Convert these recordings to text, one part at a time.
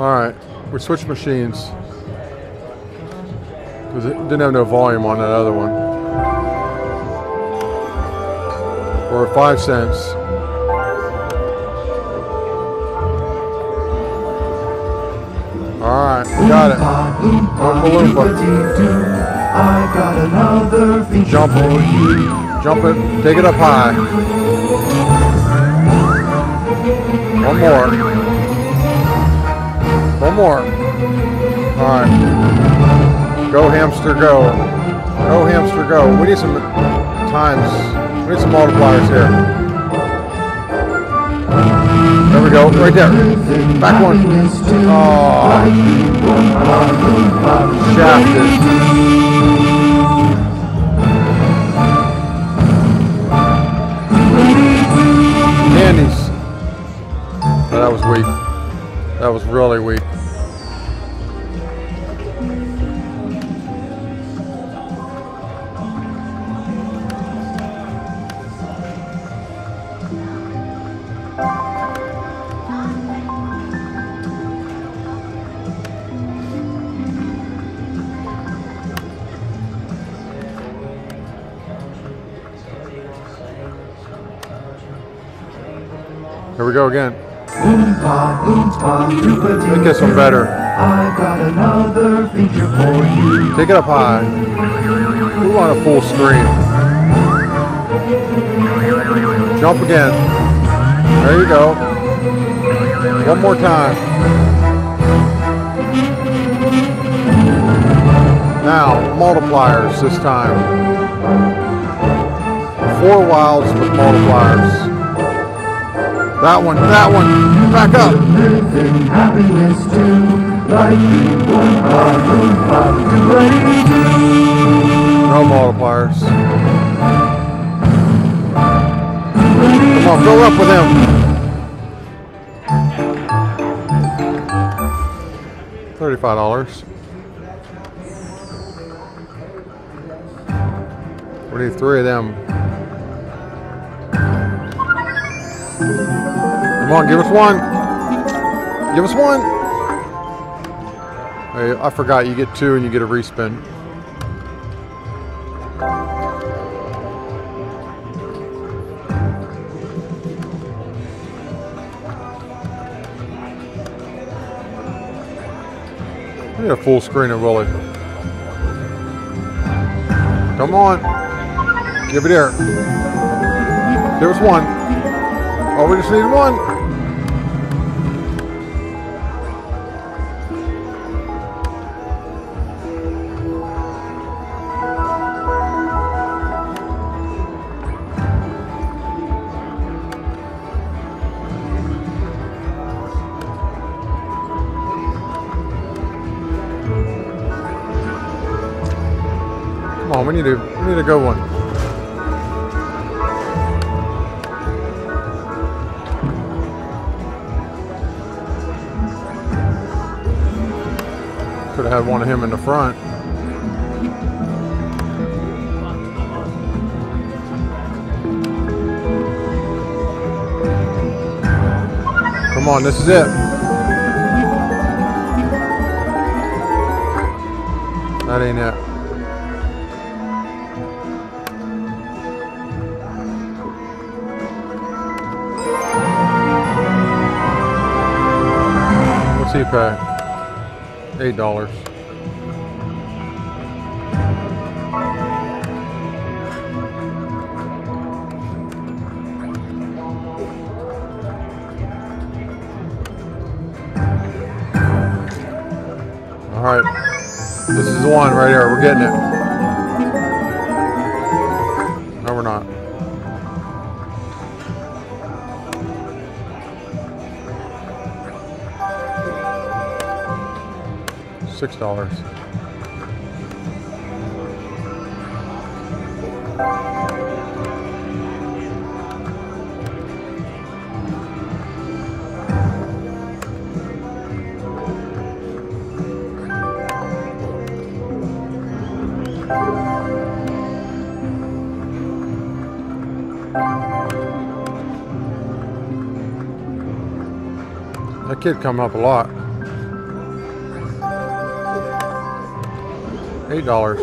All right, we switched machines because it didn't have no volume on that other one. Or five cents. All right, got it. I got another Jump it. Jump it. Take it up high. One more. One more. All right. Go hamster, go. Go hamster, go. We need some times. We need some multipliers here. There we go. Right there. Back one. Oh, shafted. Candies. Oh, that was weak. That was really weak. Here we go again. Oompa, oompa, doopity Make this one better. I got another feature for you. Take it up high. We want a full screen. Jump again. There you go. One more time. Now, multipliers this time. Four wilds with multipliers. That one, that one. Back up. Living happiness too, like you Oompa, Oompa, doopity doo. No multipliers. Come on, fill up with him. Thirty-five dollars. We need three of them. Come on, give us one. Give us one. Hey, I forgot you get two and you get a respin. I need a full screen of Willy. Come on. Give it here. Give us one. Oh, we just need one. On, we need a we need a good one. Could have had one of him in the front. Come on, this is it. That ain't it. Pay? Eight dollars. All right, this is the one right here. We're getting it. Six dollars. That kid come up a lot. Eight dollars.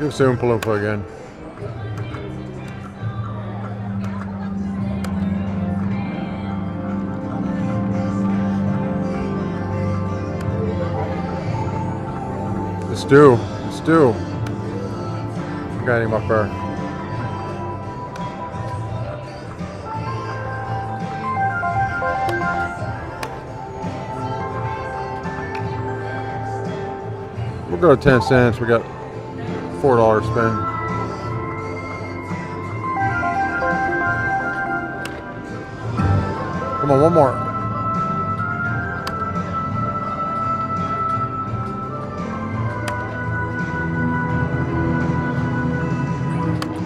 Give the Oompa again. Let's do. Let's do. Got him up there. Go to 10 cents. We got $4 spend. Come on, one more.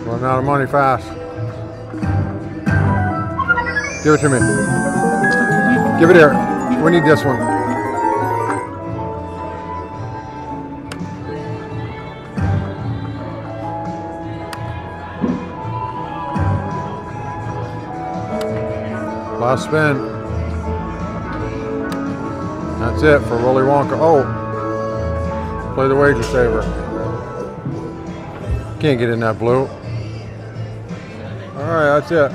Running out of money fast. Give it to me. Give it here. We need this one. Last spin. That's it for Willy Wonka. Oh, play the wager saver. Can't get in that blue. All right, that's it.